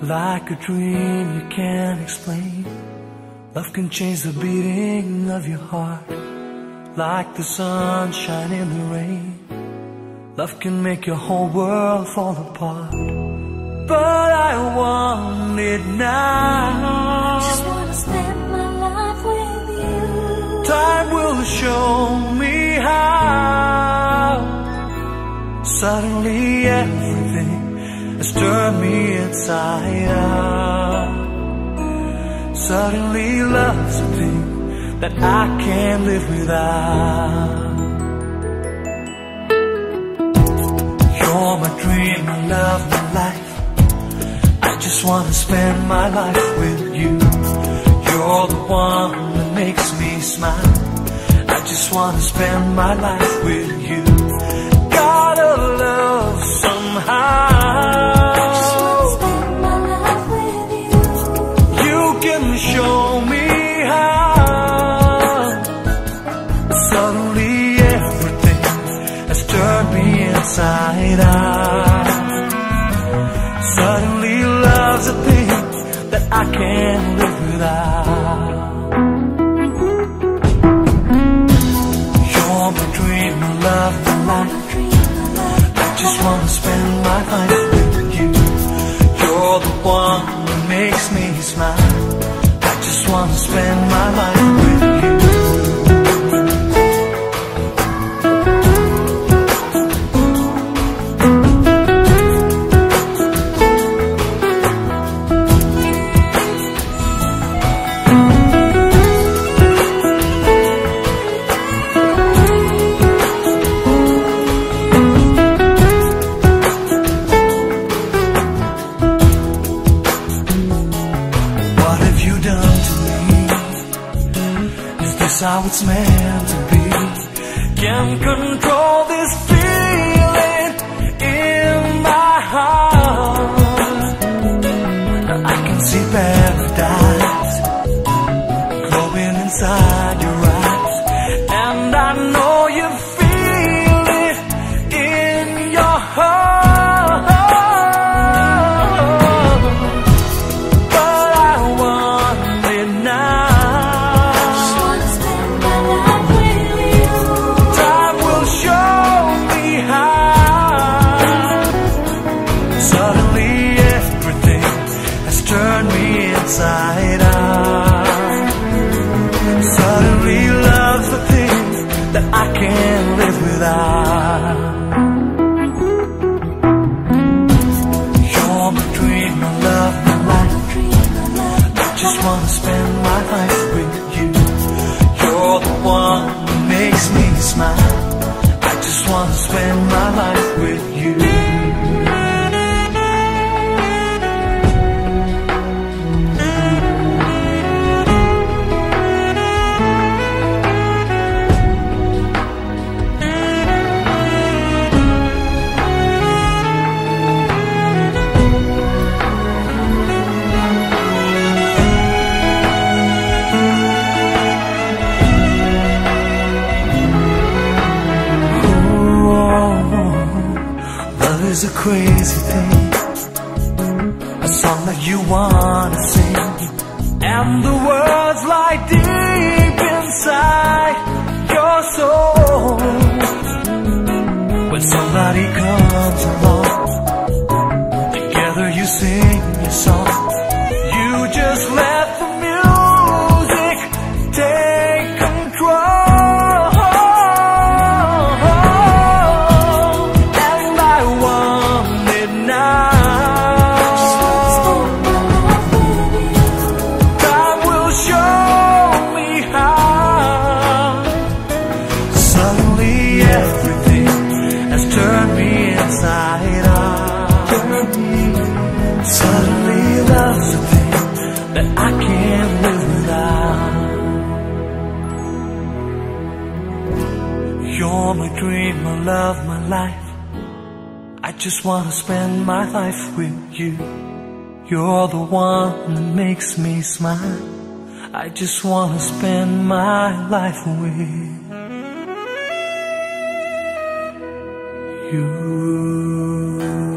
Like a dream you can't explain. Love can change the beating of your heart. Like the sunshine in the rain. Love can make your whole world fall apart. But I want it now. Just wanna spend my life with you. Time will show me how. Suddenly everything has turned me inside out. Suddenly love's a thing that I can't live without. You're my dream, my love, my life. I just wanna spend my life with you. You're the one that makes me smile. I just wanna spend my life with you. Inside out. Suddenly love's a thing that I can't live without. You're my dream, my love, my life. I just wanna spend my life with you. You're the one that makes me this how it's meant to be? Can't control this feeling in my heart. I can see paradise glowing inside your just wanna spend my life with you. You're the one that makes me smile. I just wanna spend my life with you. Is a crazy thing. A song that you wanna sing. And the words lie deep inside your soul. When somebody comes along, together you sing your song. You just let You're my dream, my love, my life. I just wanna spend my life with you. You're the one that makes me smile. I just wanna spend my life with you.